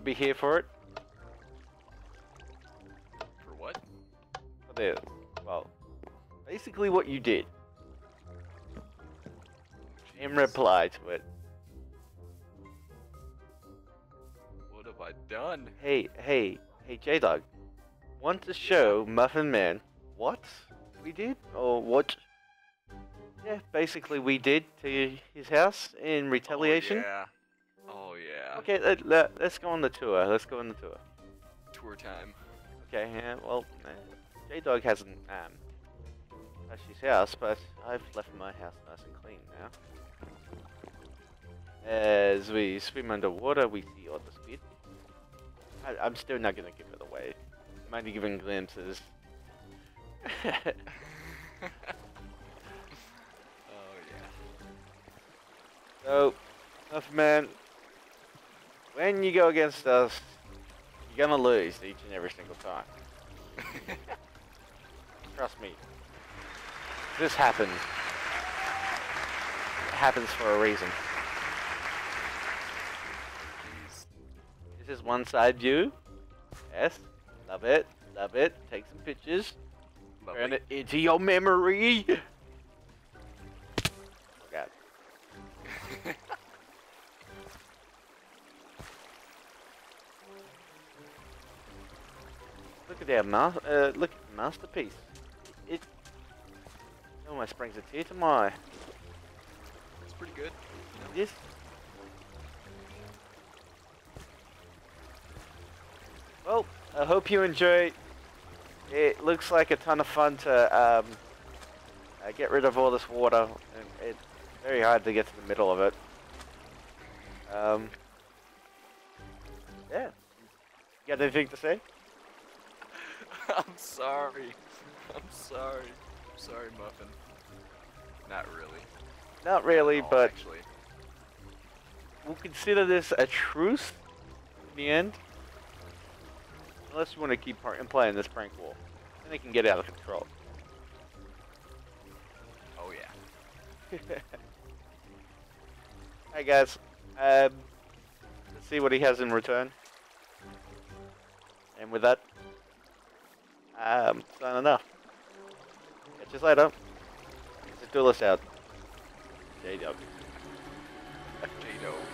be here for it. For what? For the, well, basically what you did. In reply to it. What have I done? Hey, hey, hey, JDawg. Want to show Muffin Man what we did or what? Yeah, basically we did to his house in oh, retaliation. Oh, yeah. Yeah. Okay, let, let, let's go on the tour. Let's go on the tour. Tour time. Okay, yeah, well, JDawg hasn't um, touched his house, but I've left my house nice and clean now. As we swim underwater, we see all the squid. I, I'm still not gonna give it away. I'm only giving glimpses. Oh yeah. so, tough man, when you go against us, you're gonna lose each and every single time. Trust me. This happens. It happens for a reason. This is one side view. Yes. Love it. Love it. Take some pictures. Turn it into your memory. Look at that ma- uh, look masterpiece. It almost brings a tear to my eye. It's pretty good. You know? Yes. Well, I hope you enjoy. It looks like a ton of fun to um, uh, get rid of all this water, and it's very hard to get to the middle of it. Um, yeah. You got anything to say? I'm sorry. I'm sorry. I'm sorry, Muffin. Not really. Not really, Oh, but actually. we'll consider this a truce in the end. Unless you want to keep playing this prank war. Then it can get out of control. Oh yeah. Hey guys, um, let's see what he has in return. And with that, I'm signing off. Catch you later. It's a Duelist out. J-Dub. J-Dub.